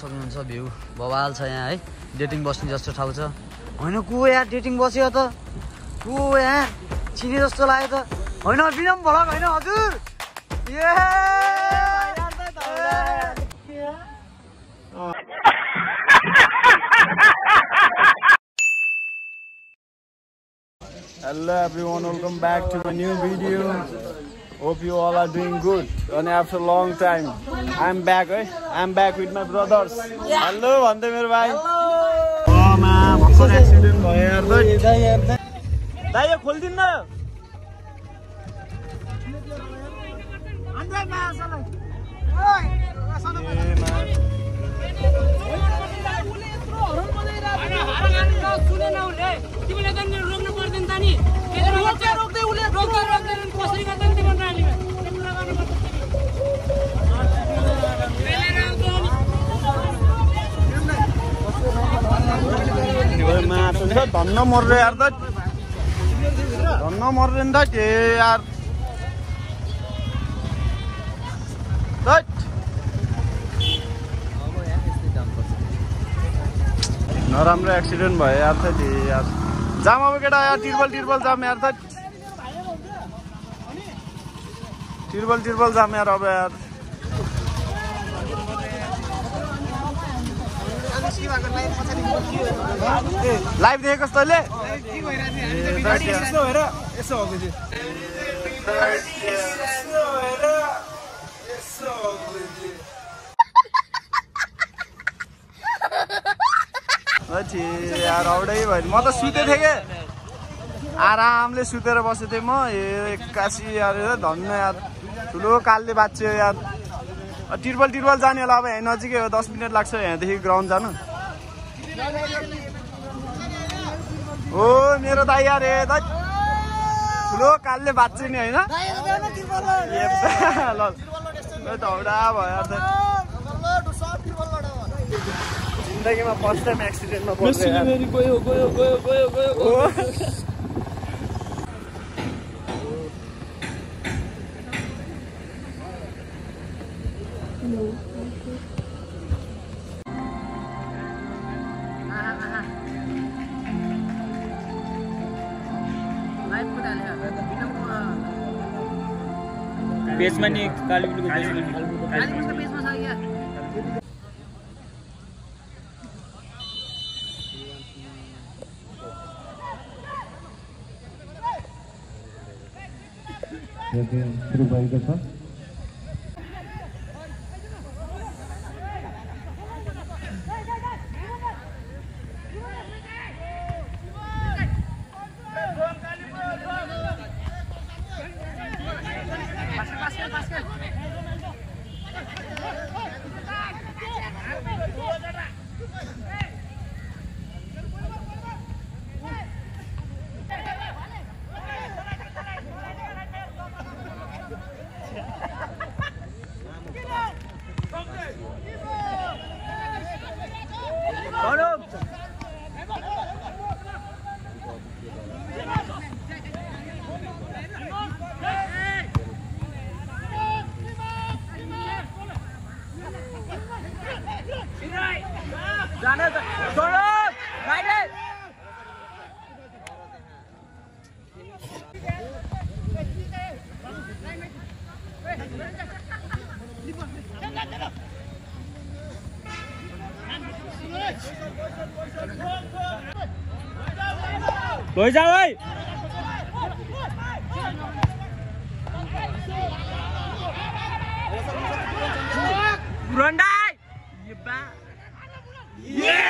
सक्नुहुन्छ भ्यू। बवाल छ यहाँ है? डेटिङ बस्ने जस्तो ठाउँ छ। होइन को यहाँ डेटिङ बस्यो त? को यहाँ? चिने जस्तो लाग्यो त। होइन विनम भलक होइन हजुर। ए Hello everyone, welcome back to a new video. Hope you all are doing good. And after a long time, I'm back, eh? I'm back with my brothers. Hello, भन्दै मेरो भाइ मा भर्खर एक्सिडेन्ट भयो यार त दाइ यो खोलिदिनु न ए, मा। तिमीले त रोक्दै उसले रोक्दै रोक्दै कसरी गर्दा नि तिम्रो नानीमा ओए मा, सुन्छ, धन्न मर्रे यार त धन्न मर्रे नि त के यार। नराम्रो एक्सिडेन्ट भयो यार त यार जाम अब केटा यार जाम यार त तिर्बल तिर्बल जाम यार अब यार लाइभ देखेको तैँले यार। औडै भयो म त सुतेको थिएँ कि आरामले सुतेर बसेको थिएँ म। ए एक्कासी यार ए धन्न यार। ठुलो कालले बाँच्यो यार। अ, तिर्पल तिर्पल जाने होला। अब यहाँ नजिकै हो दस मिनट लाग्छ यहाँदेखि ग्राउन्ड जानु। ओ मेरो दाइ यार ए दाइ ठुलो कालले बाँच्यो नि होइन? धौडा भयो यार त जिन्दगीमा फर्स्ट टाइम एक्सिडेन्टमा पर्छ यार। गयो गयो गयो No. बेसमेंट नहीं काली बिल्कुल बेसमेंट काली बिल्कुल बेसमेंट आ गया। देते हैं भाई के साथ। पेजमा नि कालीपुरको पेजमा नि सुरु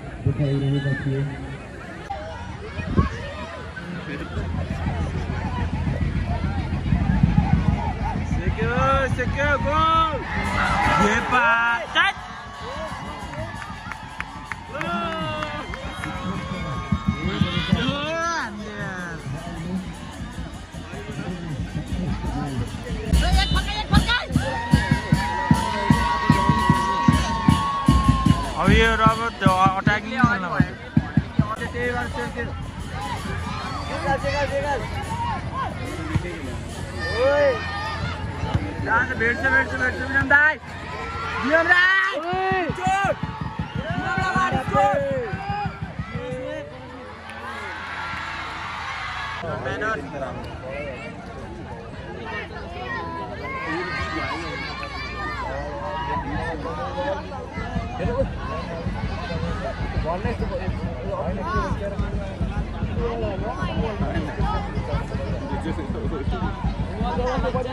que saímos daqui. Chegou, chegou, gol! Epa! Sai! here Robert, the attacking Islamabad. यहाँ से बैठ से बैठ से बैठ से विजय भाई विजय भाई चोट विजय भाई चोट मैनर Get it?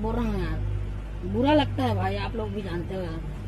बोल रहा हूँ यार। बुरा लगता है भाई आप लोग भी जानते हो यार।